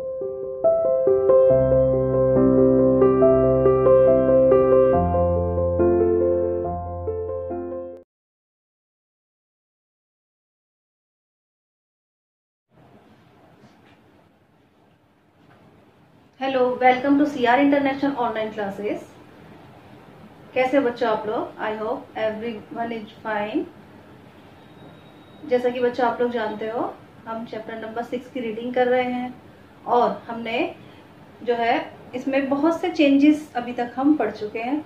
Hello welcome to C R international online classes कैसे बच्चों आप लोग? I hope everyone is fine जैसा कि बच्चों आप लोग जानते हो, हम चैप्टर नंबर सिक्स की रीडिंग कर रहे हैं। और हमने जो है, इसमें बहुत से चेंजेस अभी तक हम पढ़ चुके हैं।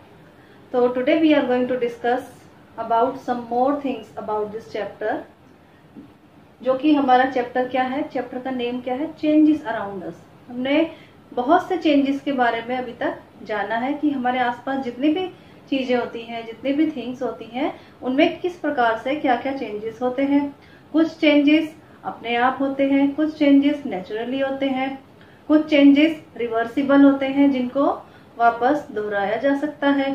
तो today we are going to discuss about some more things about this chapter जो कि हमारा चैप्टर क्या है चैप्टर का नेम क्या है चेंजेस अराउंड अस हमने बहुत से चेंजेस के बारे में अभी तक जाना है कि हमारे आसपास जितनी भी चीज़ें होती हैं, जितनी भी थिंग्स होती हैं, उनमें किस प्रकार से क्या क्या चेंजेस होते हैं। कुछ चेंजेस अपने आप होते हैं, कुछ चेंजेस नेचुरली होते हैं, कुछ चेंजेस रिवर्सिबल होते हैं जिनको वापस दोहराया जा सकता है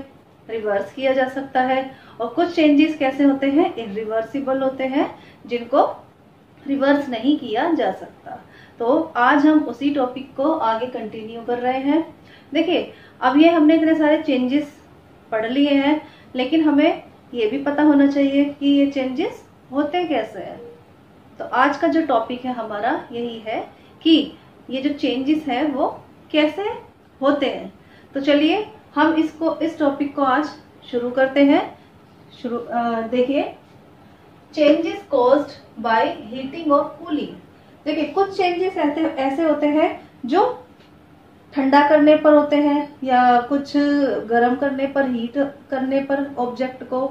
रिवर्स किया जा सकता है और कुछ चेंजेस कैसे होते हैं? इरिवर्सिबल होते हैं जिनको रिवर्स नहीं किया जा सकता। तो आज हम उसी टॉपिक को आगे कंटिन्यू कर रहे हैं। देखिए, अब ये हमने इतने सारे चेंजेस पढ़ लिए हैं, लेकिन हमें ये भी पता होना चाहिए कि ये चेंजेस होते कैसे हैं। तो आज का जो टॉपिक है हमारा यही है कि ये जो चेंजेस है वो कैसे होते हैं। तो चलिए हम इसको, इस टॉपिक को आज शुरू करते हैं। शुरू देखिए। चेंजेस कॉज्ड बाय हीटिंग और कूलिंग देखिए, कुछ चेंजेस ऐसे ऐसे होते हैं जो ठंडा करने पर होते हैं या कुछ गर्म करने पर हीट करने पर ऑब्जेक्ट को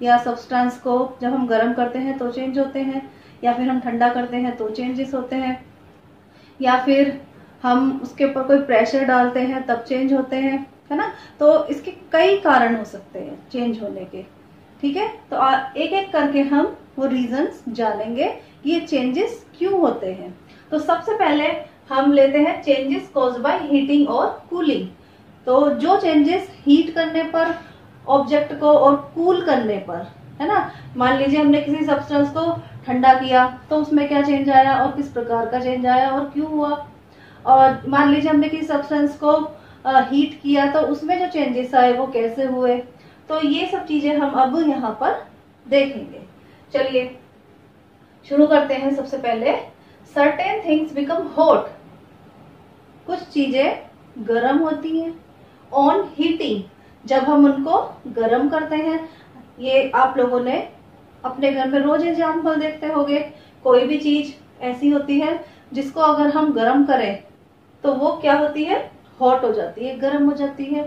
या सब्सटेंस को जब हम गर्म करते हैं तो चेंज होते हैं। या फिर हम ठंडा करते हैं तो चेंजेस होते हैं, या फिर हम उसके ऊपर कोई प्रेशर डालते हैं तब चेंज होते हैं, है ना? तो इसके कई कारण हो सकते हैं चेंज होने के, ठीक है? तो एक एक करके हम वो रीजंस जानेंगे ये चेंजेस क्यों होते हैं। तो सबसे पहले हम लेते हैं चेंजेस कॉज बाय हीटिंग और कूलिंग तो जो चेंजेस हीट करने पर ऑब्जेक्ट को और कूल करने पर, है ना? मान लीजिए हमने किसी सब्सटेंस को ठंडा किया तो उसमें क्या चेंज आया और किस प्रकार का चेंज आया और क्यों हुआ? और मान लीजिए हमने किसी सब्सटेंस को हीट किया तो उसमें जो चेंजेस आए वो कैसे हुए? तो ये सब चीज़ें हम अब यहाँ पर देखेंगे। चलिए, शुरू करते हैं सबसे पहले। सर्टेन थिंग्स बिकम हॉट कुछ चीज़ें गर्म होती हैं। ऑन हीटिंग जब हम उनको गर्म करते हैं, ये आप लोगों ने अपने घर में रोज एग्ज़ाम्पल देखते होंगे। कोई भी चीज़ ऐसी होती है जिसको अगर हम गर्म करें तो वो क्या होती है? हॉट हो जाती है, गर्म हो जाती है।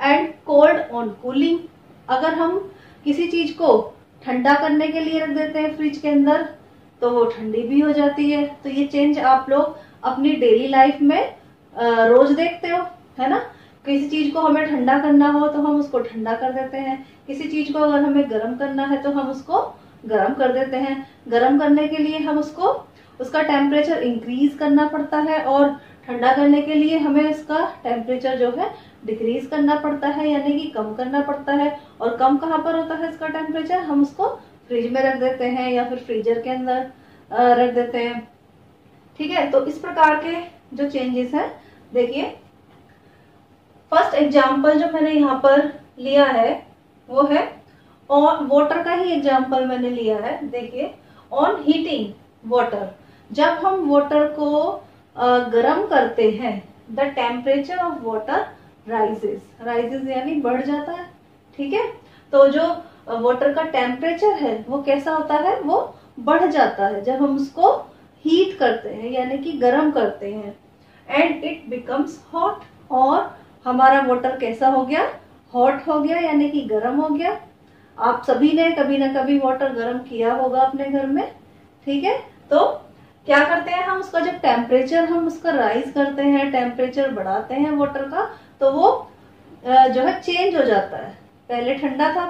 एंड कोल्ड ऑन कूलिंग अगर हम किसी चीज़ को ठंडा करने के लिए रख देते हैं फ्रिज के अंदर तो वो ठंडी भी हो जाती है। तो ये चेंज आप लोग अपनी डेली लाइफ में रोज देखते हो, है ना? किसी चीज़ को हमें ठंडा करना हो तो हम उसको ठंडा कर देते हैं। किसी चीज़ को अगर हमें गर्म करना है तो हम उसको गर्म कर देते हैं। गर्म करने के लिए हम उसको, उसका टेम्परेचर इंक्रीज करना पड़ता है और ठंडा करने के लिए हमें इसका टेम्परेचर जो है डिक्रीज करना पड़ता है, यानी कि कम करना पड़ता है। और कम कहाँ पर होता है इसका टेम्परेचर हम उसको फ्रिज में रख देते हैं या फिर फ्रीजर के अंदर रख देते हैं। ठीक है? तो इस प्रकार के जो चेंजेस है, देखिए फ़र्स्ट एग्ज़ाम्पल जो मैंने यहाँ पर लिया है, वो है और वाटर का ही एग्ज़ाम्पल मैंने लिया है, देखिए ऑन हीटिंग वाटर जब हम वाटर को गर्म करते हैं the temperature of water rises rises यानी बढ़ जाता है, ठीक है? तो जो वाटर का टेम्परेचर है, वो कैसा होता है? वो बढ़ जाता है, जब हम उसको हीट करते हैं, यानी कि गर्म करते हैं एंड इट बिकम्स हॉट और हमारा वाटर कैसा हो गया? हॉट हो गया, यानी कि गर्म हो गया। आप सभी ने कभी ना कभी वाटर गर्म किया होगा अपने घर में, ठीक है? तो क्या करते हैं हम उसका, जब टेम्परेचर हम उसका राइज करते हैं टेम्परेचर बढ़ाते हैं वाटर का तो वो जो है चेंज हो जाता है। पहले ठंडा था,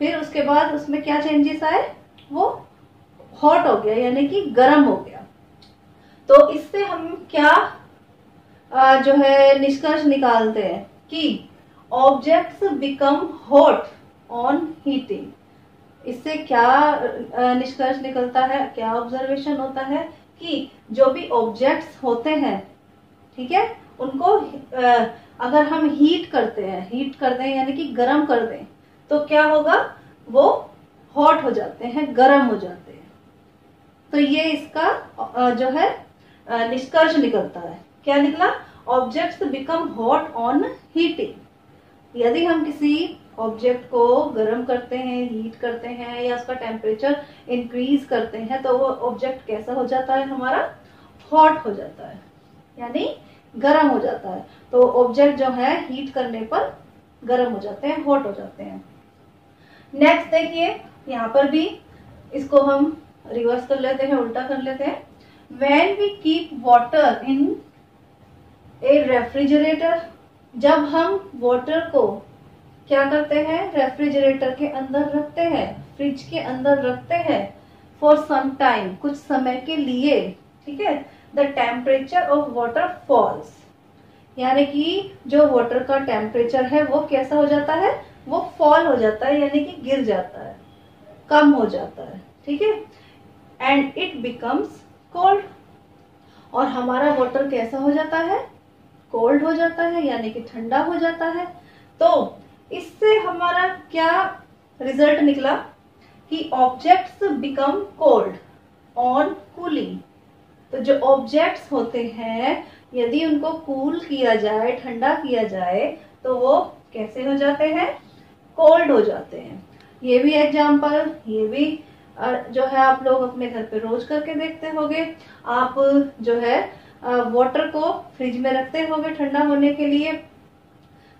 फिर उसके बाद उसमें क्या चेंजेस आए? वो हॉट हो गया, यानी कि गर्म हो गया। तो इससे हम क्या जो है, निष्कर्ष निकालते हैं कि objects become hot on heating इससे क्या निष्कर्ष निकलता है, क्या ऑब्जर्वेशन होता है कि जो भी ऑब्जेक्ट्स होते हैं, ठीक है, उनको अगर हम हीट करते हैं हीट कर दें, यानी कि गर्म कर दें तो क्या होगा, वो हॉट हो जाते हैं, गर्म हो जाते हैं। तो ये इसका जो है निष्कर्ष निकलता है। क्या निकला? Objects become hot on heating यदि हम किसी ऑब्जेक्ट को गर्म करते हैं हीट करते हैं, या उसका टेम्परेचर इंक्रीज करते हैं तो वो ऑब्जेक्ट कैसा हो जाता है? हमारा हॉट हो जाता है, यानी गर्म हो जाता है। तो ऑब्जेक्ट जो है हीट करने पर गर्म हो जाते हैं हॉट हो जाते हैं। नेक्स्ट देखिए, यहाँ पर भी इसको हम रिवर्स कर लेते हैं, उल्टा कर लेते हैं। When we keep water in a refrigerator जब हम वाटर को क्या करते हैं? रेफ्रिजरेटर के अंदर रखते हैं फ्रिज के अंदर रखते हैं फॉर सम टाइम कुछ समय के लिए, ठीक है? The temperature of water falls यानी कि जो वाटर का टेम्परेचर है, वो कैसा हो जाता है? वो फॉल हो जाता है, यानी कि गिर जाता है, कम हो जाता है, ठीक है? एंड इट बिकम्स कोल्ड और हमारा वाटर कैसा हो जाता है? कोल्ड हो जाता है, यानी कि ठंडा हो जाता है। तो इससे हमारा क्या रिज़ल्ट निकला कि objects become cold, on cooling. तो जो ऑब्जेक्ट्स होते हैं, यदि उनको कूल किया जाए, ठंडा किया जाए तो वो कैसे हो जाते हैं? कोल्ड हो जाते हैं। ये भी एग्ज़ाम्पल ये भी जो है आप लोग अपने घर पे रोज करके देखते होंगे। आप जो है वाटर को फ्रिज में रखते होंगे ठंडा होने के लिए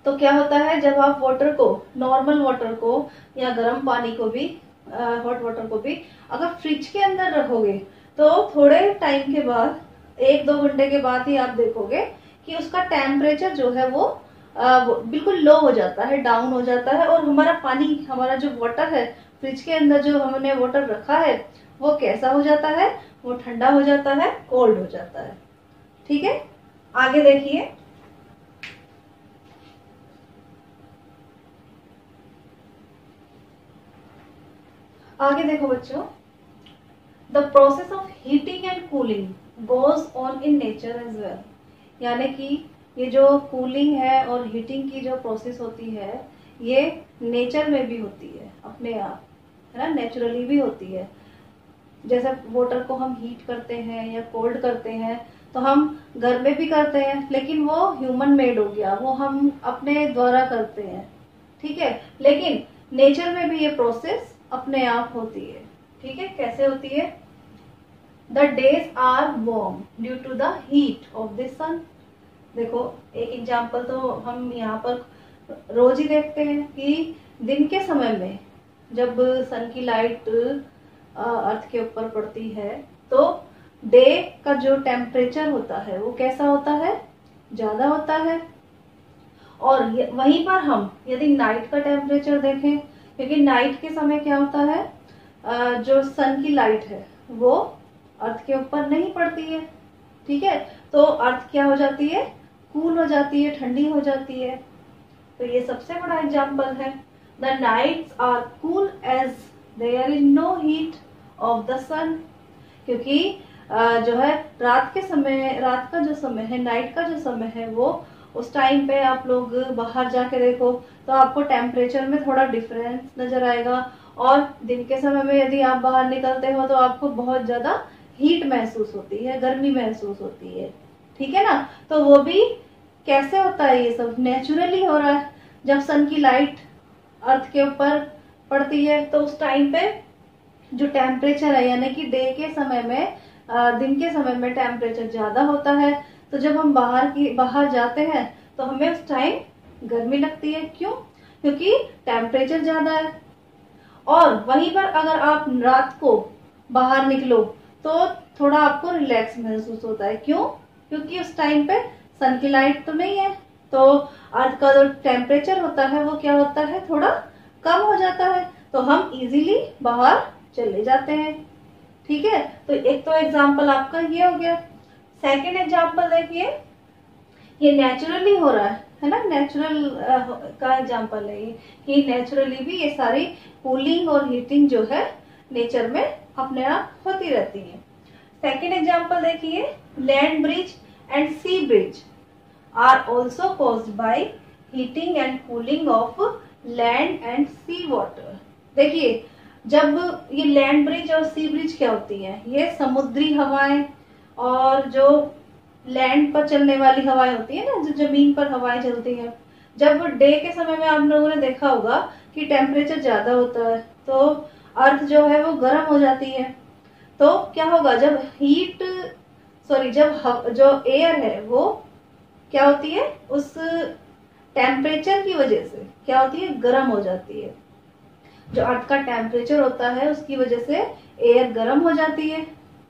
तो क्या होता है, जब आप वाटर को नॉर्मल वाटर को या गर्म पानी को भी हॉट वाटर को भी अगर फ्रिज के अंदर रखोगे तो थोड़े टाइम के बाद, एक दो घंटे के बाद ही आप देखोगे कि उसका टेम्परेचर जो है वो बिल्कुल लो हो जाता है डाउन हो जाता है और हमारा पानी, हमारा जो वाटर है फ्रिज के अंदर जो हमने वाटर रखा है, वो कैसा हो जाता है? वो ठंडा हो जाता है कोल्ड हो जाता है। ठीक है? आगे देखिए। आगे देखो बच्चों। The process of heating and cooling goes on in nature as well यानी कि ये जो कूलिंग है और हीटिंग की जो प्रोसेस होती है, ये नेचर में भी होती है, अपने आप, है ना? नेचुरली भी होती है। जैसे वाटर को हम हीट करते हैं या कोल्ड करते हैं तो हम घर में भी करते हैं, लेकिन वो ह्यूमन मेड हो गया, वो हम अपने द्वारा करते हैं, ठीक है? लेकिन नेचर में भी ये प्रोसेस अपने आप होती है, ठीक है? कैसे होती है? The days are warm due to the heat of the sun देखो, एक एग्ज़ाम्पल तो हम यहाँ पर रोज ही देखते हैं कि दिन के समय में जब सन की लाइट अर्थ के ऊपर पड़ती है तो डे का जो टेम्परेचर होता है, वो कैसा होता है? ज़्यादा होता है। और वहीं पर हम यदि नाइट का टेम्परेचर देखें, क्योंकि नाइट के समय क्या होता है? जो सन की लाइट है, वो अर्थ के ऊपर नहीं पड़ती है। ठीक है? तो अर्थ क्या हो जाती है? कूल हो जाती है, ठंडी हो जाती है। तो ये सबसे बड़ा एग्ज़ाम्पल है। The nights are cool as there is no heat of the sun क्योंकि जो है, रात के समय, रात का जो समय है नाइट का जो समय है, वो उस टाइम पे आप लोग बाहर जाके देखो तो आपको टेम्परेचर में थोड़ा डिफरेंस नज़र आएगा। और दिन के समय में यदि आप बाहर निकलते हो तो आपको बहुत ज़्यादा हीट महसूस होती है, गर्मी महसूस होती है। ठीक है ना? तो वो भी कैसे होता है ये सब? नेचुरली हो रहा है। जब सन की लाइट अर्थ के ऊपर पड़ती है तो उस टाइम पे जो टेम्परेचर है, यानी कि डे के समय में दिन के समय में टेम्परेचर ज़्यादा होता है। तो जब हम बाहर की, बाहर जाते हैं तो हमें उस टाइम गर्मी लगती है। क्यों? क्योंकि टेम्परेचर ज़्यादा है। और वहीं पर अगर आप रात को बाहर निकलो तो थोड़ा आपको रिलैक्स महसूस होता है। क्यों? क्योंकि उस टाइम पे सन की लाइट तो नहीं है। तो अर्थ का जो टेम्परेचर होता है, वो क्या होता है? थोड़ा कम हो जाता है। तो हम इजीली बाहर चले जाते हैं। ठीक है? तो एक तो एग्ज़ाम्पल आपका ये हो गया। सेकेंड एग्ज़ाम्पल देखिए। ये नेचुरली हो रहा है है ना? नेचुरल का एग्ज़ाम्पल है ये। कि नेचुरली भी ये सारी कूलिंग और हीटिंग जो है नेचर में अपने आप होती रहती है। सेकेंड एग्ज़ाम्पल देखिए। Land breeze and sea breeze are also caused by heating and cooling of land and sea water देखिए जब ये लैंड ब्रिज और सी ब्रिज क्या होती है? ये समुद्री हवाएँ और जो लैंड पर चलने वाली हवाएँ होती है ना, जो ज़मीन पर हवाएँ चलती है। जब डे के समय में आप लोगों ने देखा होगा कि टेम्परेचर ज़्यादा होता है तो अर्थ जो है वो गर्म हो जाती है। तो क्या होगा, जब हीट सॉरी जब जो एयर है वो क्या होती है? उस टेम्परेचर की वजह से क्या होती है? गर्म हो जाती है। जो अर्थ का टेम्परेचर होता है, उसकी वजह से एयर गर्म हो जाती है।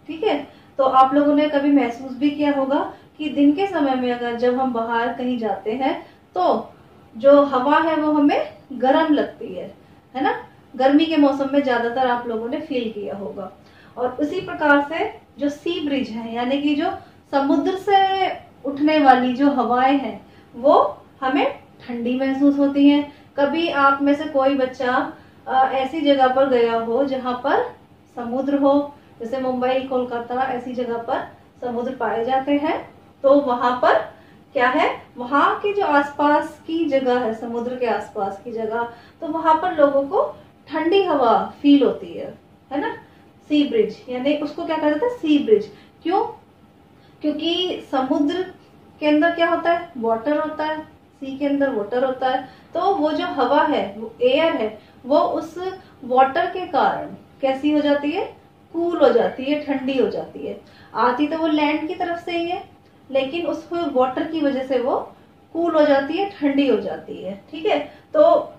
ठीक है? तो आप लोगों ने कभी महसूस भी किया होगा कि दिन के समय में अगर जब हम बाहर कहीं जाते हैं तो जो हवा है, वो हमें गर्म लगती है। है ना? गर्मी के मौसम में ज़्यादातर आप लोगों ने फील किया होगा। और उसी प्रकार से जो सी ब्रिज है, यानी कि जो समुद्र से उठने वाली जो हवाएँ हैं, वो हमें ठंडी महसूस होती हैं। कभी आप में से कोई बच्चा ऐसी जगह पर गया हो जहाँ पर समुद्र हो। जैसे मुंबई, कोलकाता, ऐसी जगह पर समुद्र पाए जाते हैं। तो वहाँ पर क्या है? वहाँ के जो आसपास की जगह है, समुद्र के आसपास की जगह तो वहाँ पर लोगों को ठंडी हवा फील होती है। है ना? सी ब्रिज यानी उसको क्या कहा जाता है? सी ब्रिज क्यों? क्योंकि समुद्र के अंदर क्या होता है? वाटर होता है। सी के अंदर वाटर होता है। तो वो जो हवा है, वो एयर है वो उस वाटर के कारण कैसी हो जाती है? कूल हो जाती है, ठंडी हो जाती है। आती तो वो लैंड की तरफ़ से ही है, लेकिन उस वाटर की वजह से वो कूल हो जाती है, ठंडी हो जाती है। ठीक है? तो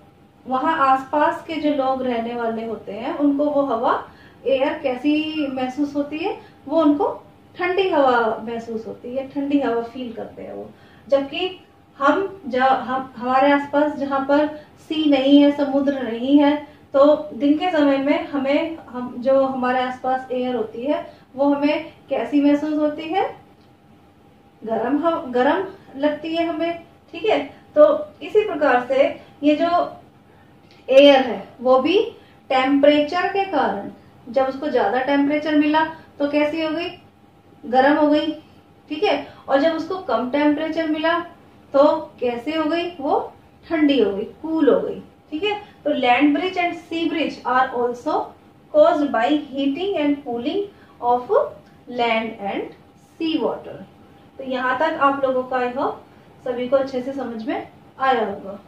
वहाँ आसपास के जो लोग रहने वाले होते हैं, उनको वो हवा एयर कैसी महसूस होती है? वो उनको ठंडी हवा महसूस होती है, ठंडी हवा फील करते हैं वो। जबकि हम जब हम, हमारे आसपास जहाँ पर सी नहीं है, समुद्र नहीं है तो दिन के समय में हमें, हम, जो हमारे आसपास एयर होती है, वो हमें कैसी महसूस होती है? गरम हम गरम लगती है हमें, ठीक है? तो इसी प्रकार से ये जो एयर है, वो भी टेम्परेचर के कारण, जब उसको ज़्यादा टेम्परेचर मिला तो कैसी हो गई? गर्म हो गई, ठीक है? और जब उसको कम टेम्परेचर मिला तो कैसे हो गई? वो ठंडी हो गई कूल हो गई, ठीक है? तो land breeze and sea breeze are also cause by heating and cooling of land and sea water तो यहाँ तक आप लोगों का आई होप सभी को अच्छे से समझ में आया होगा।